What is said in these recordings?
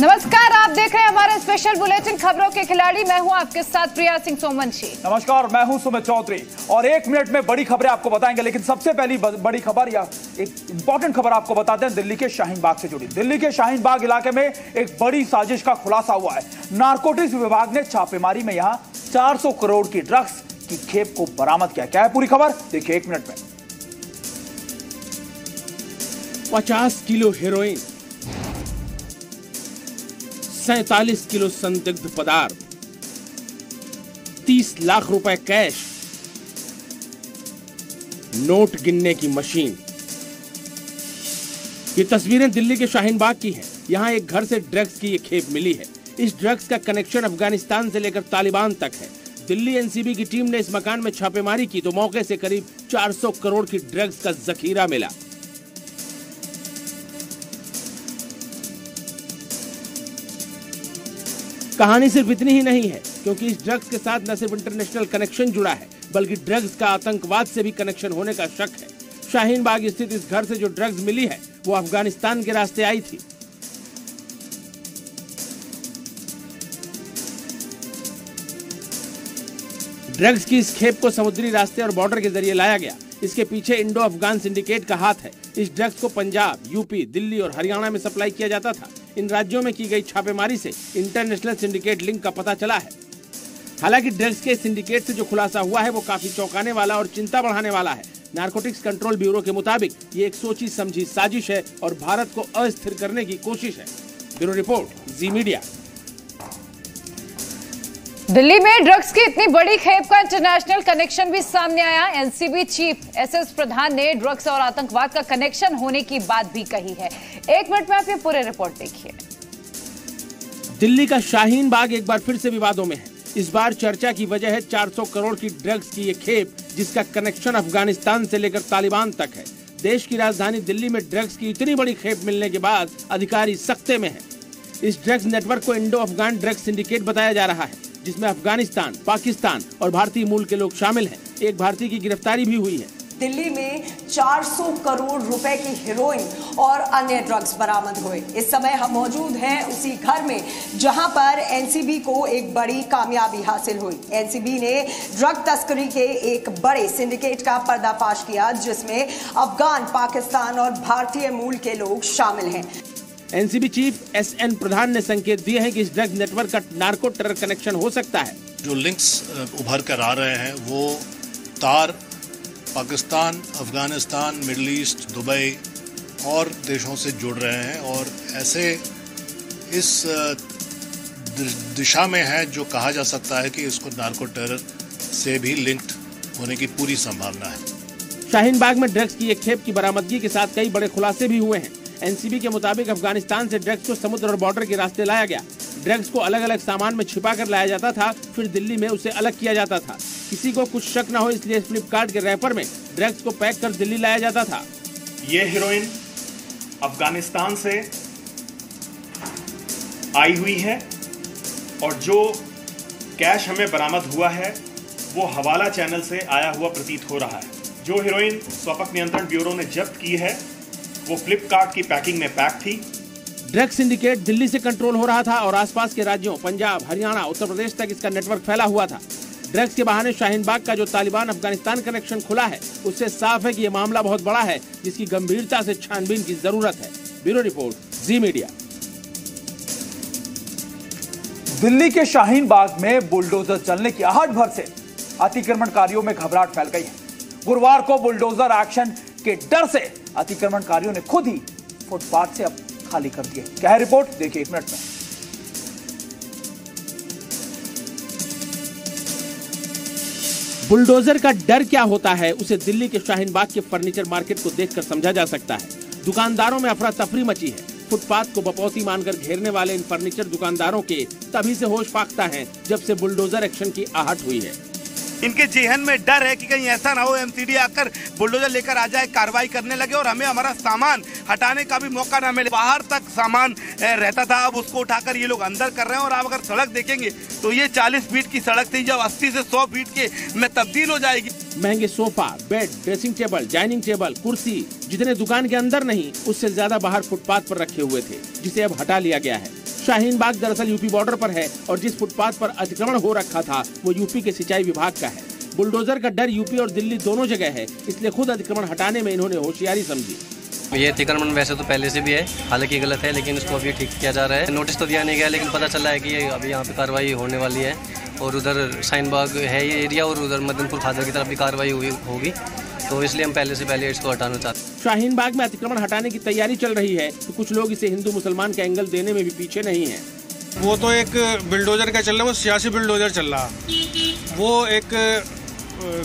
नमस्कार आप देख रहे हैं हमारे स्पेशल बुलेटिन खबरों के खिलाड़ी। मैं हूँ आपके साथ प्रिया सिंह सोमवंशी। नमस्कार मैं हूँ सुमित चौधरी। और एक मिनट में बड़ी खबरें आपको बताएँगे लेकिन सबसे पहली बड़ी खबर या एक इंपॉर्टेंट खबर आपको बताते हैं दिल्ली के शाहीन बाग से जुड़ी। दिल्ली के शाहीन बाग इलाके में एक बड़ी साजिश का खुलासा हुआ है। नारकोटिक्स विभाग ने छापेमारी में यहाँ 400 करोड़ की ड्रग्स की खेप को बरामद किया। क्या है पूरी खबर? देखिए एक मिनट में। पचास किलो हेरोइन सैतालीस किलो संदिग्ध पदार्थ, तीस लाख रुपए कैश, नोट गिनने की मशीन। ये तस्वीरें दिल्ली के शाहीन बाग की हैं। यहाँ एक घर से ड्रग्स की ये खेप मिली है। इस ड्रग्स का कनेक्शन अफ़गानिस्तान से लेकर तालिबान तक है। दिल्ली एनसीबी की टीम ने इस मकान में छापेमारी की तो मौके से करीब 400 करोड़ की ड्रग्स का जखीरा मिला। कहानी सिर्फ़ इतनी ही नहीं है, क्योंकि इस ड्रग्स के साथ न सिर्फ़ इंटरनेशनल कनेक्शन जुड़ा है, बल्कि ड्रग्स का आतंकवाद से भी कनेक्शन होने का शक है। शाहीन बाग स्थित इस घर से जो ड्रग्स मिली है, वो अफ़गानिस्तान के रास्ते आई थी। ड्रग्स की इस खेप को समुद्री रास्ते और बॉर्डर के ज़रिए लाया गया। इसके पीछे इंडो अफगान सिंडिकेट का हाथ है। इस ड्रग्स को पंजाब यूपी दिल्ली और हरियाणा में सप्लाई किया जाता था। इन राज्यों में की गई छापेमारी से इंटरनेशनल सिंडिकेट लिंक का पता चला है। हालाँकि ड्रग्स के सिंडिकेट से जो खुलासा हुआ है, वो काफ़ी चौंकाने वाला और चिंता बढ़ाने वाला है। नारकोटिक्स कंट्रोल ब्यूरो के मुताबिक ये एक सोची समझी साजिश है और भारत को अस्थिर करने की कोशिश है। Bureau report, Zee media. Delhi में ड्रग्स की इतनी बड़ी खेप का इंटरनेशनल कनेक्शन भी सामने आया। एनसीबी चीफ एसएस प्रधान ने ड्रग्स और आतंकवाद का कनेक्शन होने की बात भी कही है। एक मिनट में आप ये पूरे रिपोर्ट देखिए। दिल्ली का शाहीन बाग एक बार फिर से विवादों में है। इस बार चर्चा की वजह है 400 करोड़ की ड्रग्स की ये खेप, जिसका कनेक्शन अफ़गानिस्तान से लेकर तालिबान तक है। देश की राजधानी दिल्ली में ड्रग्स की इतनी बड़ी खेप मिलने के बाद अधिकारी सख्ते में है। इस ड्रग्स नेटवर्क को इंडो अफगान ड्रग्स सिंडिकेट बताया जा रहा है। जिसमें अफ़गानिस्तान, पाकिस्तान और भारतीय मूल के लोग शामिल हैं। एक भारतीय की गिरफ्तारी भी हुई है। दिल्ली में 400 करोड़ रुपए की हेरोइन और अन्य ड्रग्स बरामद हुए। इस समय हम मौजूद हैं उसी घर में, जहाँ पर एनसीबी को एक बड़ी कामयाबी हासिल हुई। एनसीबी ने ड्रग तस्करी के एक बड़े सिंडिकेट का पर्दाफाश किया, जिसमें अफगान, पाकिस्तान और भारतीय मूल के लोग शामिल हैं। NCB chief S N Pradhan ने संकेत दिए हैं कि इस ड्रग्स नेटवर्क का नार्को टेरर कनेक्शन हो सकता है। जो लिंक्स उभर कर आ रहे हैं वो तार Pakistan Afghanistan Middle East Dubai और देशों से जुड़ रहे हैं और ऐसे इस दिशा में है जो कहा जा सकता है कि इसको नार्को टेरर से भी लिंक्ड होने की पूरी संभावना है। शाहीन बाग में ड्रग्स की एक खेप की बरामदगी के साथ कई बड़े खुलासे भी हुए हैं। एनसीबी के मुताबिक अफ़गानिस्तान से ड्रग्स को समुद्र और बॉर्डर के रास्ते लाया गया। ड्रग्स को अलग अलग सामान में छिपा कर लाया जाता था, फिर दिल्ली में उसे अलग किया जाता था। किसी को कुछ शक न हो, इसलिए फ्लिपकार्ट के रैपर में ड्रग्स को पैक कर दिल्ली लाया जाता था। ये हीरोइन अफ़गानिस्तान से आई हुई है और जो कैश हमें बरामद हुआ है, वो हवाला चैनल से आया हुआ प्रतीत हो रहा है। जो हीरोइन स्वपक नियंत्रण ब्यूरो ने जब्त की है वो फ्लिपकार्ट की पैकिंग में पैक थी। ड्रग सिंडिकेट दिल्ली से कंट्रोल हो रहा था और आसपास के राज्यों पंजाब हरियाणा उत्तर प्रदेश तक इसका नेटवर्क फैला हुआ था। ड्रग्स के बहाने शाहीन बाग का जो तालिबान अफ़गानिस्तान कनेक्शन खुला है उससे साफ़ है कि ये मामला बहुत बड़ा है जिसकी गंभीरता से छानबीन की ज़रूरत है। Bureau report Zee media. Delhi के शाहीन बाग में बुलडोजर चलने की आहट भर से अतिक्रमणकारियों में घबराहट फैल गई है। गुरुवार को बुलडोजर एक्शन के डर से अतिक्रमणकारियों ने खुद ही फुटपाथ से अब खाली कर दिए क्या है रिपोर्ट? देखिए एक मिनट में। बुलडोजर का डर क्या होता है, उसे दिल्ली के शाहीन बाग के फर्नीचर मार्केट को देखकर समझा जा सकता है। दुकानदारों में अफरा तफरी मची है। फुटपाथ को बपौती मानकर घेरने वाले इन फर्नीचर दुकानदारों के तभी से होश फाकता है, जब से बुलडोजर एक्शन की आहट हुई है। इनके जेहन में डर है कि कहीं ऐसा ना हो एमसीडी आकर बुलडोजर लेकर आ जाए, कार्रवाई करने लगे और हमें हमारा सामान हटाने का भी मौका ना मिले। बाहर तक सामान रहता था, अब उसको उठाकर ये लोग अंदर कर रहे हैं और आप अगर सड़क देखेंगे तो ये 40 फीट की सड़क थी, जब 80 से 100 फीट के में तब्दील हो जाएगी। महँगे sofa, bed, dressing table, dining table, कुर्सी, जितने दुकान के अंदर नहीं, उससे ज़्यादा बाहर फुटपाथ पर रखे हुए थे, जिसे अब हटा लिया गया है। शाहीन बाग दरअसल यूपी बॉर्डर पर है और जिस फुटपाथ पर अतिक्रमण हो रखा था, वो यूपी के सिंचाई विभाग का है। बुलडोजर का डर यूपी और दिल्ली दोनों जगह है, इसलिए खुद अतिक्रमण हटाने में इन्होंने होशियारी समझी। ये अतिक्रमण वैसे तो पहले से भी है, हालाँकि गलत है, लेकिन इसको अभी ठीक किया जा रहा है। नोटिस तो दिया नहीं गया, लेकिन पता चला है कि अभी यहाँ पे कार्रवाई होने वाली है, और उधर शाहीन बाग है ये एरिया, और उधर मदनपुर खादर की तरफ़ भी कार्रवाई हुई होगी। तो इसलिए हम पहले से पहले इसको हटाना चाहते हैं। शाहीन बाग में अतिक्रमण हटाने की तैयारी चल रही है तो कुछ लोग इसे हिंदू मुसलमान का एंगल देने में भी पीछे नहीं है। वो तो एक बिल्डोजर का चल रहा है वो सियासी बिल्डोजर चल रहा। वो एक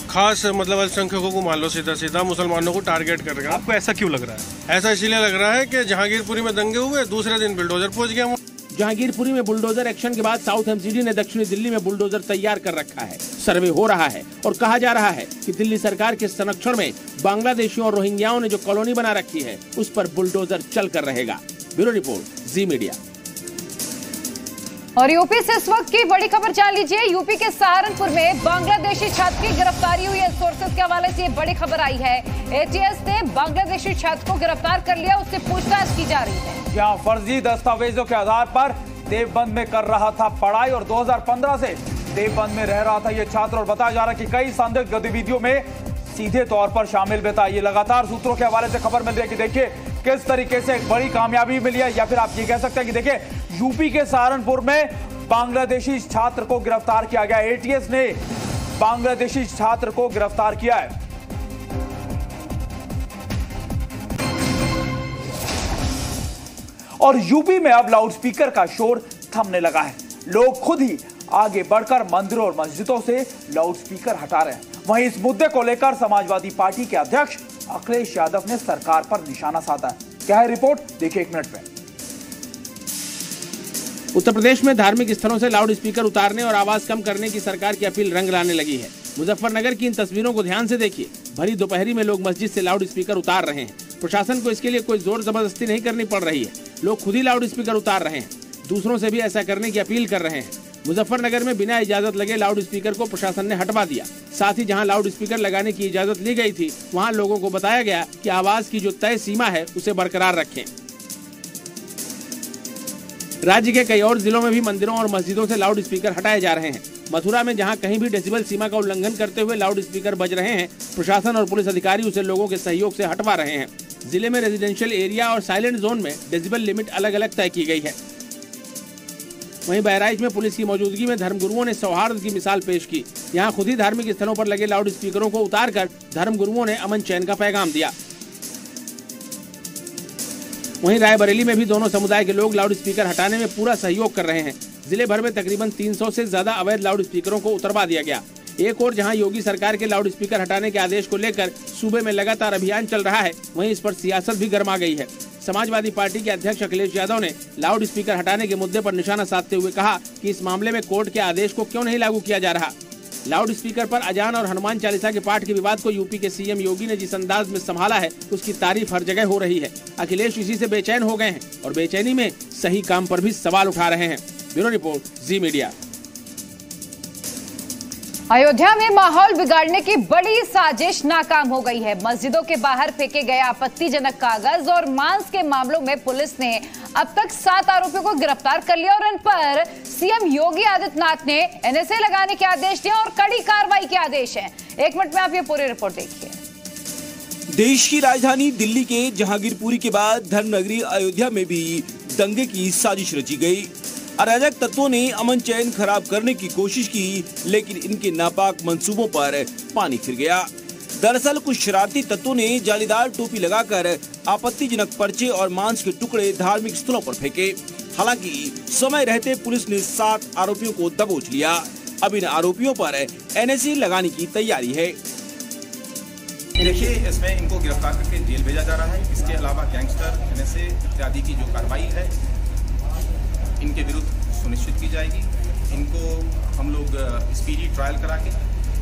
खास मतलब अल्पसंख्यकों को मान लो सीधा सीधा मुसलमानों को टारगेट कर रहा है। आपको ऐसा क्यों लग रहा है? ऐसा इसीलिए लग रहा है कि जहांगीरपुरी में दंगे हुए दूसरे दिन बिल्डोजर पहुँच गया। जहांगीरपुरी में बुलडोजर एक्शन के बाद साउथ एमसीडी ने दक्षिणी दिल्ली में बुलडोजर तैयार कर रखा है। सर्वे हो रहा है और कहा जा रहा है कि दिल्ली सरकार के संरक्षण में बांग्लादेशियों और रोहिंग्याओं ने जो कॉलोनी बना रखी है, उस पर बुलडोजर चल कर रहेगा। Bureau report, Zee media. और यूपी से इस वक्त की बड़ी खबर जान लीजिए। यूपी के सहारनपुर में बांग्लादेशी छात्र की गिरफ्तारी हुई है। सोर्सेज के हवाले से ये बड़ी खबर आई है। एटीएस ने बांग्लादेशी छात्र को गिरफ़्तार कर लिया, उससे पूछताछ की जा रही है। जहाँ फर्जी दस्तावेजों के आधार पर देवबंद में कर रहा था पढ़ाई और 2015 से देवबंद में रह रहा था ये छात्र? और बताया जा रहा है कि कई संदिग्ध गतिविधियों में सीधे तौर पर शामिल भी था। ये लगातार सूत्रों के हवाले से खबर मिल रही है कि देखिए, किस तरीके से एक बड़ी कामयाबी मिली है या फिर आप ये कह सकते हैं कि देखिए यूपी के सहारनपुर में बांग्लादेशी छात्र को गिरफ़्तार किया गया। एटीएस ने बांग्लादेशी छात्र को गिरफ़्तार किया है। और यूपी में अब लाउडस्पीकर का शोर थमने लगा है। लोग खुद ही आगे बढ़कर मंदिरों और मस्जिदों से लाउडस्पीकर हटा रहे हैं। वहीं इस मुद्दे को लेकर समाजवादी पार्टी के अध्यक्ष अखिलेश यादव ने सरकार पर निशाना साधा है। क्या है रिपोर्ट? देखिए एक मिनट में उत्तर प्रदेश में धार्मिक स्थलों से लाउड स्पीकर उतारने और आवाज़ कम करने की सरकार की अपील रंग लाने लगी है। मुजफ्फरनगर की इन तस्वीरों को ध्यान से देखिए। भरी दोपहरी में लोग मस्जिद से लाउड स्पीकर उतार रहे हैं। प्रशासन को इसके लिए कोई ज़ोर ज़बरदस्ती नहीं करनी पड़ रही है। लोग खुद ही लाउड स्पीकर उतार रहे हैं। दूसरों से भी ऐसा करने की अपील कर रहे हैं। मुजफ्फरनगर में बिना इजाज़त लगे लाउड स्पीकर को प्रशासन ने हटवा दिया। साथ ही जहाँ लाउड स्पीकर लगाने की इजाज़त ली गई थी, वहाँ लोगों को बताया गया कि आवाज़ की जो तय सीमा है, उसे बरकरार रखें। राज्य के कई और जिलों में भी मंदिरों और मस्जिदों से लाउड स्पीकर हटाए जा रहे हैं। मथुरा में जहाँ कहीं भी डेसिबल सीमा का उल्लंघन करते हुए लाउड स्पीकर बज रहे हैं, प्रशासन और पुलिस अधिकारी उसे लोगों के सहयोग से हटवा रहे हैं। ज़िले में रेजिडेंशियल एरिया और साइलेंट जोन में डेसिबल लिमिट अलग अलग तय की गई है। वहीं बहराइच में पुलिस की मौजूदगी में धर्मगुरुओं ने सौहार्द की मिसाल पेश की। यहाँ खुद ही धार्मिक स्थलों पर लगे लाउड स्पीकरों को उतारकर धर्मगुरुओं ने अमन चैन का पैगाम दिया। वहीं रायबरेली में भी दोनों समुदाय के लोग लाउड स्पीकर हटाने में पूरा सहयोग कर रहे हैं। ज़िले भर में तकरीबन 300 से ज़्यादा अवैध लाउड स्पीकरों को उतरवा दिया गया। एक और जहाँ योगी सरकार के लाउड स्पीकर हटाने के आदेश को लेकर सूबे में लगातार अभियान चल रहा है, वहीं इस पर सियासत भी गर्मा गई है। समाजवादी पार्टी के अध्यक्ष अखिलेश यादव ने लाउड स्पीकर हटाने के मुद्दे पर निशाना साधते हुए कहा कि इस मामले में कोर्ट के आदेश को क्यों नहीं लागू किया जा रहा? लाउड स्पीकर पर अजान और हनुमान चालीसा के पाठ के विवाद को यूपी के सीएम योगी ने जिस अंदाज में संभाला है, उसकी तारीफ़ हर जगह हो रही है। अखिलेश इसी से बेचैन हो गए हैं और बेचैनी में सही काम पर भी सवाल उठा रहे हैं। Bureau report, Zee media. Ayodhya में माहौल बिगाड़ने की बड़ी साजिश नाकाम हो गई है। मस्जिदों के बाहर फेंके गए आपत्तिजनक कागज़ और मांस के मामलों में पुलिस ने अब तक सात आरोपियों को गिरफ़्तार कर लिया और इन पर सीएम योगी आदित्यनाथ ने एनएसए लगाने के आदेश दिए और कड़ी कार्रवाई के आदेश हैं। एक मिनट में आप ये पूरी रिपोर्ट देखिए। देश की राजधानी दिल्ली के जहांगीरपुरी के बाद धर्मनगरी अयोध्या में भी दंगे की साजिश रची गई। अराजक तत्वों ने अमन चैन खराब करने की कोशिश की, लेकिन इनके नापाक मंसूबों पर पानी फिर गया। दरअसल, कुछ शरारती तत्वों ने जालीदार टोपी लगाकर आपत्तिजनक पर्चे और मांस के टुकड़े धार्मिक स्थलों पर फेंके। हालाँकि, समय रहते पुलिस ने सात आरोपियों को दबोच लिया। अब इन आरोपियों पर एनएसए लगाने की तैयारी है। देखिए, इसमें इनको गिरफ़्तार करके जेल भेजा जा रहा है। इसके अलावा गैंगस्टर, एनएसए इत्यादि की जो कार्रवाई है इनके विरुद्ध सुनिश्चित की जाएगी। इनको हम लोग स्पीडी ट्रायल करा के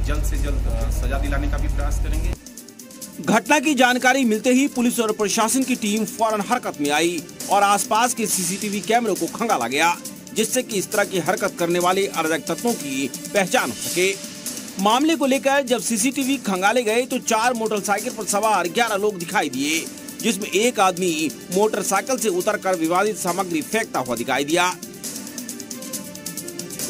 जल्द से जल्द सजा दिलाने का भी प्रयास करेंगे। घटना की जानकारी मिलते ही पुलिस और प्रशासन की टीम फ़ौरन हरकत में आई और आसपास के सीसीटीवी कैमरों को खंगाला गया, जिससे कि इस तरह की हरकत करने वाले अराजक तत्वों की पहचान हो सके। मामले को लेकर जब सीसीटीवी खंगाले गए तो चार मोटरसाइकिल पर सवार ग्यारह लोग दिखाई दिए। जिसमें एक आदमी मोटरसाइकिल से उतरकर विवादित सामग्री फेंकता हुआ दिखाई दिया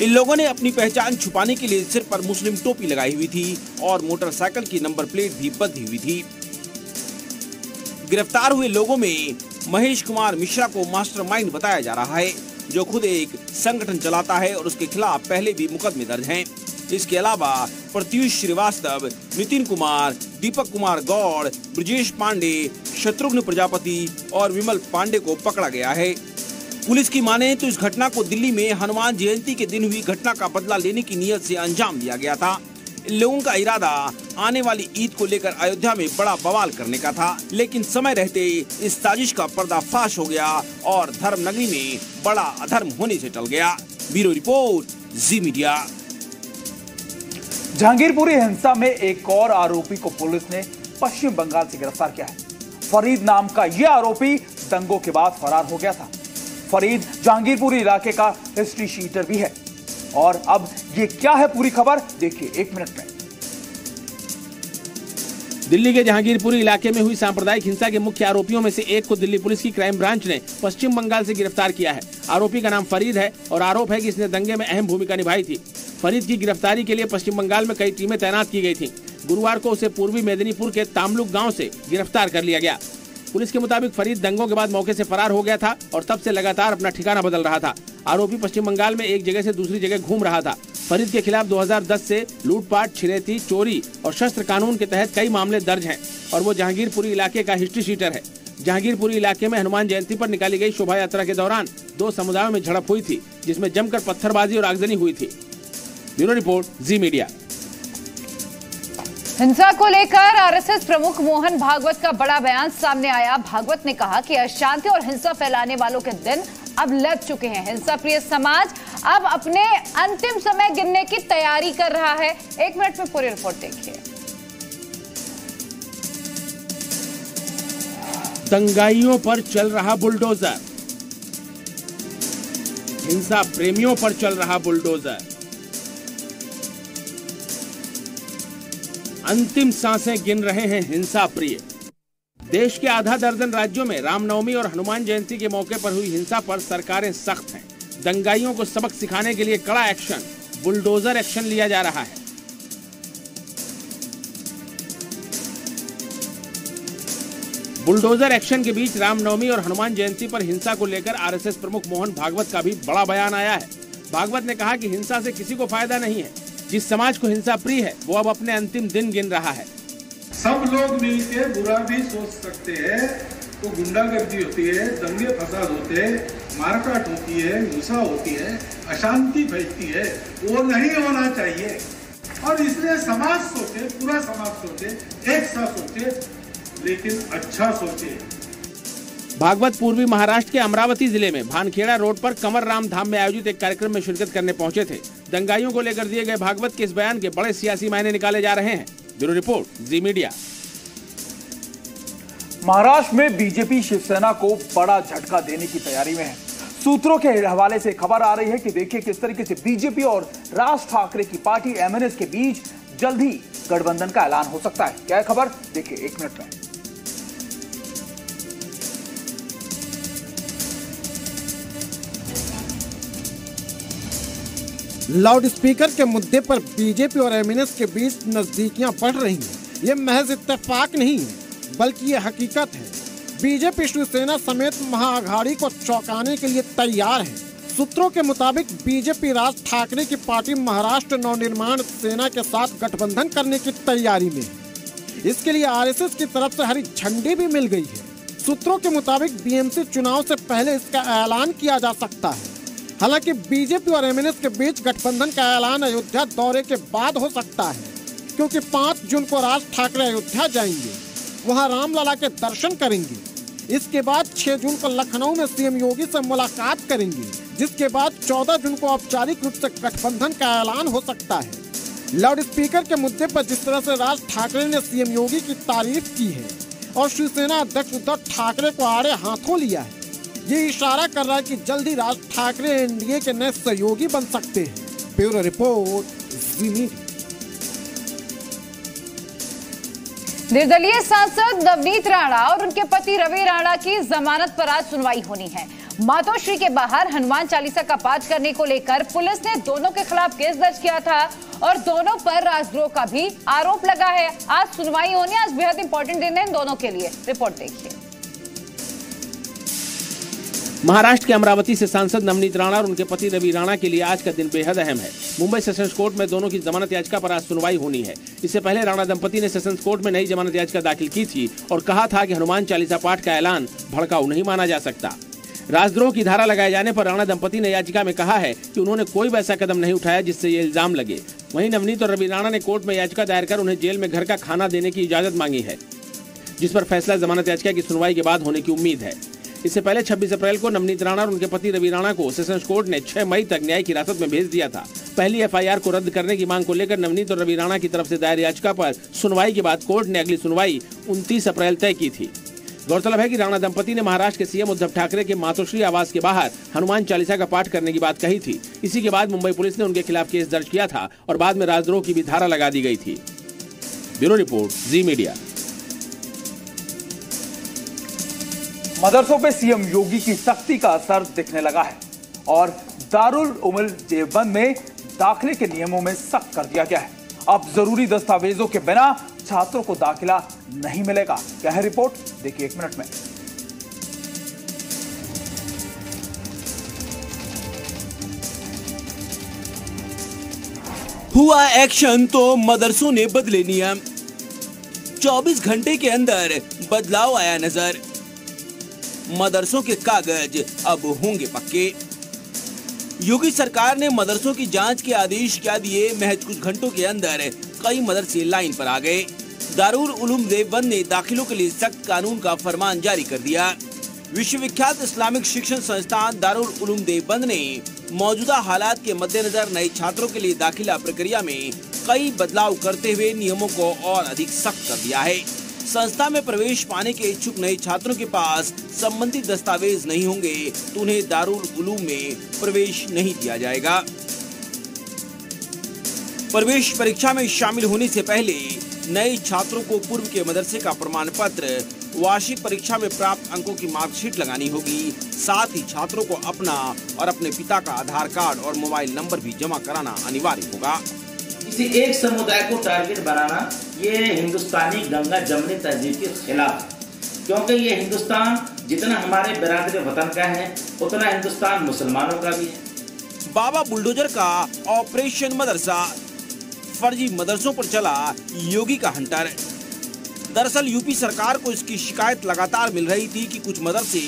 इन लोगों ने अपनी पहचान छुपाने के लिए सिर पर मुस्लिम टोपी लगाई हुई थी और मोटरसाइकिल की नंबर प्लेट भी बंधी हुई थी गिरफ़्तार हुए लोगों में महेश कुमार मिश्रा को मास्टरमाइंड बताया जा रहा है, जो खुद एक संगठन चलाता है और उसके खिलाफ पहले भी मुकदमे दर्ज हैं। इसके अलावा प्रत्युष श्रीवास्तव, नितिन कुमार, दीपक कुमार गौड़, ब्रजेश पांडे, शत्रुघ्न प्रजापति और विमल पांडे को पकड़ा गया है। पुलिस की माने तो इस घटना को दिल्ली में हनुमान जयंती के दिन हुई घटना का बदला लेने की नीयत से अंजाम दिया गया था। इन लोगों का इरादा आने वाली ईद को लेकर अयोध्या में बड़ा बवाल करने का था, लेकिन समय रहते इस साजिश का पर्दाफाश हो गया और धर्म नगरी में बड़ा अधर्म होने से टल गया। Bureau report, Zee media. Jahangirpuri हिंसा में एक और आरोपी को पुलिस ने पश्चिम बंगाल से गिरफ़्तार किया है। फरीद नाम का यह आरोपी दंगों के बाद फरार हो गया था। फरीद जहांगीरपुरी इलाके का हिस्ट्री शीटर भी है। और अब ये क्या है पूरी खबर? देखिए एक मिनट में। दिल्ली के जहांगीरपुरी इलाके में हुई सांप्रदायिक हिंसा के मुख्य आरोपियों में से एक को दिल्ली पुलिस की क्राइम ब्रांच ने पश्चिम बंगाल से गिरफ़्तार किया है। आरोपी का नाम फरीद है और आरोप है कि इसने दंगे में अहम भूमिका निभाई थी। फरीद की गिरफ्तारी के लिए पश्चिम बंगाल में कई टीमें तैनात की गई थी। गुरुवार को उसे पूर्वी मेदिनीपुर के तामलुक गाँव से गिरफ़्तार कर लिया गया। पुलिस के मुताबिक फरीद दंगों के बाद मौके से फरार हो गया था और तब से लगातार अपना ठिकाना बदल रहा था। आरोपी पश्चिम बंगाल में एक जगह से दूसरी जगह घूम रहा था। फरीद के खिलाफ 2010 से लूटपाट, छिरेती, चोरी और शस्त्र कानून के तहत कई मामले दर्ज हैं और वो जहांगीरपुरी इलाके का हिस्ट्री शीटर है। जहांगीरपुरी इलाके में हनुमान जयंती पर निकाली गई शोभा यात्रा के दौरान दो समुदायों में झड़प हुई थी, जिसमें जमकर पत्थरबाजी और आगजनी हुई थी। Bureau report Zee media. हिंसा को लेकर आरएसएस प्रमुख मोहन भागवत का बड़ा बयान सामने आया। भागवत ने कहा कि अशांति और हिंसा फैलाने वालों के दिन अब लग चुके हैं। हिंसा प्रिय समाज अब अपने अंतिम समय गिनने की तैयारी कर रहा है। एक मिनट में पूरी रिपोर्ट देखिए। दंगाइयों पर चल रहा बुलडोजर। हिंसा प्रेमियों पर चल रहा बुलडोजर। अंतिम साँसें गिन रहे हैं हिंसा प्रिय। देश के आधा दर्जन राज्यों में रामनवमी और हनुमान जयंती के मौके पर हुई हिंसा पर सरकारें सख्त हैं। दंगाइयों को सबक सिखाने के लिए कड़ा एक्शन, बुलडोजर एक्शन लिया जा रहा है। बुलडोजर एक्शन के बीच रामनवमी और हनुमान जयंती पर हिंसा को लेकर आरएसएस प्रमुख मोहन भागवत का भी बड़ा बयान आया है। भागवत ने कहा कि हिंसा से किसी को फ़ायदा नहीं है। जिस समाज को हिंसा प्रिय है वो अब अपने अंतिम दिन गिन रहा है। सब लोग मिलके बुरा भी सोच सकते हैं तो गुंडागर्दी होती है दंगे फसाद होते हैं मारकाट होती है हिंसा होती है अशांति फैलती है वो नहीं होना चाहिए। और इसलिए समाज सोचे पूरा समाज सोचे एक साथ सोचे लेकिन अच्छा सोचे। भागवत पूर्वी महाराष्ट्र के अमरावती ज़िले में भानखेड़ा रोड पर कंवर राम धाम में आयोजित एक कार्यक्रम में शिरकत करने पहुँचे थे। दंगाइयों को लेकर दिए गए भागवत के इस बयान के बड़े सियासी मायने निकाले जा रहे हैं। Bureau report, Zee media. Maharashtra में बीजेपी शिवसेना को बड़ा झटका देने की तैयारी में है। सूत्रों के हवाले से खबर आ रही है कि देखिए किस तरीके से बीजेपी और राज ठाकरे की पार्टी एमएनएस के बीच जल्द ही गठबंधन का ऐलान हो सकता है। क्या खबर? देखिए एक मिनट में। लाउड स्पीकर के मुद्दे पर बीजेपी और एमएनएस के बीच नजदीकियाँ बढ़ रही हैं। ये महज इत्तेफाक नहीं है, बल्कि ये हकीकत है। बीजेपी शिवसेना समेत महाअघाड़ी को चौंकाने के लिए तैयार है। सूत्रों के मुताबिक बीजेपी राज ठाकरे की पार्टी महाराष्ट्र नवनिर्माण सेना के साथ गठबंधन करने की तैयारी में है। इसके लिए आरएसएस की तरफ़ से हरी झंडी भी मिल गई है। सूत्रों के मुताबिक बीएमसी चुनाव से पहले इसका ऐलान किया जा सकता है। हालाँकि बीजेपी और एमएनएस के बीच गठबंधन का ऐलान अयोध्या दौरे के बाद हो सकता है, क्योंकि पाँच जून को राज ठाकरे अयोध्या जाएँगे। वहाँ रामलला के दर्शन करेंगे। इसके बाद 6 जून को लखनऊ में सीएम योगी से मुलाकात करेंगे, जिसके बाद 14 जून को औपचारिक रूप से गठबंधन का ऐलान हो सकता है। लाउड स्पीकर के मुद्दे पर जिस तरह से राज ठाकरे ने सीएम योगी की तारीफ़ की है, और शिवसेना अध्यक्ष उद्धव ठाकरे को आड़े हाथों लिया है ये इशारा कर रहा है कि जल्दी राज ठाकरे एनडीए के नए सहयोगी बन सकते हैं। ब्यूरो रिपोर्ट निर्दलीय सांसद नवनीत राणा और उनके पति रवि राणा की जमानत पर आज सुनवाई होनी है। मातोश्री के बाहर हनुमान चालीसा का पाठ करने को लेकर पुलिस ने दोनों के खिलाफ केस दर्ज किया था और दोनों पर राजद्रोह का भी आरोप लगा है। आज सुनवाई होनी, आज बेहद इंपॉर्टेंट दिन है दोनों के लिए। रिपोर्ट देखिए। महाराष्ट्र के अमरावती से सांसद नवनीत राणा और उनके पति रवि राणा के लिए आज का दिन बेहद अहम है। मुंबई सेशंस कोर्ट में दोनों की जमानत याचिका पर आज सुनवाई होनी है। इससे पहले राणा दंपति ने सेशंस कोर्ट में नई जमानत याचिका दाखिल की थी और कहा था कि हनुमान चालीसा पाठ का ऐलान भड़काऊ नहीं माना जा सकता। राजद्रोह की धारा लगाए जाने पर राणा दंपति ने याचिका में कहा है कि उन्होंने कोई वैसा कदम नहीं उठाया जिससे ये इल्ज़ाम लगे। वहीं नवनीत और रवि राणा ने कोर्ट में याचिका दायर कर उन्हें जेल में घर का खाना देने की इजाज़त मांगी है, जिस पर फैसला जमानत याचिका की सुनवाई के बाद होने की उम्मीद है। इससे पहले 26 अप्रैल को नवनीत राणा और उनके पति रवि राणा को सेशंस कोर्ट ने 6 मई तक न्यायिक हिरासत में भेज दिया था। पहली एफआईआर को रद्द करने की मांग को लेकर नवनीत और रवि राणा की तरफ़ से दायर याचिका पर सुनवाई के बाद कोर्ट ने अगली सुनवाई 29 अप्रैल तय की थी। गौरतलब है कि राणा दंपति ने महाराष्ट्र के सीएम उद्धव ठाकरे के मातोश्री आवास के बाहर हनुमान चालीसा का पाठ करने की बात कही थी। इसी के बाद मुंबई पुलिस ने उनके खिलाफ केस दर्ज किया था और बाद में राजद्रोह की भी धारा लगा दी गई थी। Bureau report, Zee media. मदरसों पे सीएम योगी की सख्ती का असर दिखने लगा है और दारुल उमल देवबंद में दाखिले के नियमों में सख्त कर दिया गया है। अब ज़रूरी दस्तावेजों के बिना छात्रों को दाखिला नहीं मिलेगा। क्या है रिपोर्ट, देखिए एक मिनट में। हुआ एक्शन तो मदरसों ने बदले नियम। 24 घंटे के अंदर बदलाव आया नज़र। मदरसों के कागज़ अब होंगे पक्के। योगी सरकार ने मदरसों की जाँच के आदेश क्या दिए? महज कुछ घंटों के अंदर कई मदरसे लाइन पर आ गए। दारूल उलूम देवबंद ने दाखिलों के लिए सख्त कानून का फरमान जारी कर दिया। विश्वविख्यात इस्लामिक शिक्षण संस्थान दारुल उलूम देवबंद ने मौजूदा हालात के मद्देनजर नए छात्रों के लिए दाखिला प्रक्रिया में कई बदलाव करते हुए नियमों को और अधिक सख्त कर दिया है। संस्था में प्रवेश पाने के इच्छुक नए छात्रों के पास संबंधित दस्तावेज़ नहीं होंगे तो उन्हें दारुल उलूम में प्रवेश नहीं दिया जाएगा। प्रवेश परीक्षा में शामिल होने से पहले नए छात्रों को पूर्व के मदरसे का प्रमाण पत्र वार्षिक परीक्षा में प्राप्त अंकों की मार्कशीट लगानी होगी। साथ ही छात्रों को अपना और अपने पिता का आधार कार्ड और मोबाइल नंबर भी जमा कराना अनिवार्य होगा। किसी एक समुदाय को टारगेट बनाना ये हिंदुस्तानी गंगा जमनी तहजीब के खिलाफ है। क्योंकि ये हिंदुस्तान जितना हमारे बिरादर वतन का है, उतना हिंदुस्तान मुसलमानों का भी है। बाबा बुलडोजर का ऑपरेशन मदरसा, फर्जी मदरसों पर चला योगी का हंटर। दरअसल यूपी सरकार को इसकी शिकायत लगातार मिल रही थी कि कुछ मदरसे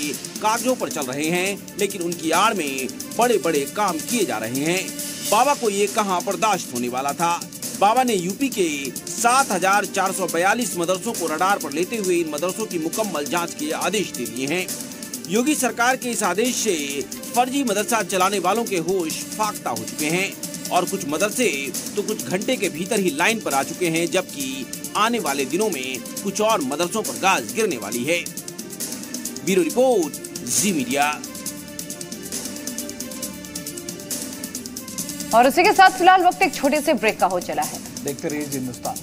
कागजों पर चल रहे हैं, लेकिन उनकी आड़ में बड़े बड़े काम किए जा रहे हैं। बाबा को ये कहाँ बर्दाश्त होने वाला था? बाबा ने यूपी के 7,442 मदरसों को रडार पर लेते हुए इन मदरसों की मुकम्मल जाँच के आदेश दे दिए हैं। योगी सरकार के इस आदेश से फर्जी मदरसा चलाने वालों के होश फाख्ता हो चुके हैं और कुछ मदरसे तो कुछ घंटे के भीतर ही लाइन पर आ चुके हैं जबकि आने वाले दिनों में कुछ और मदरसों पर गाज गिरने वाली है। Bureau report Zee media. और उसी के साथ फ़िलहाल वक्त एक छोटे से ब्रेक का हो चला है। देखते रहिए हिंदुस्तान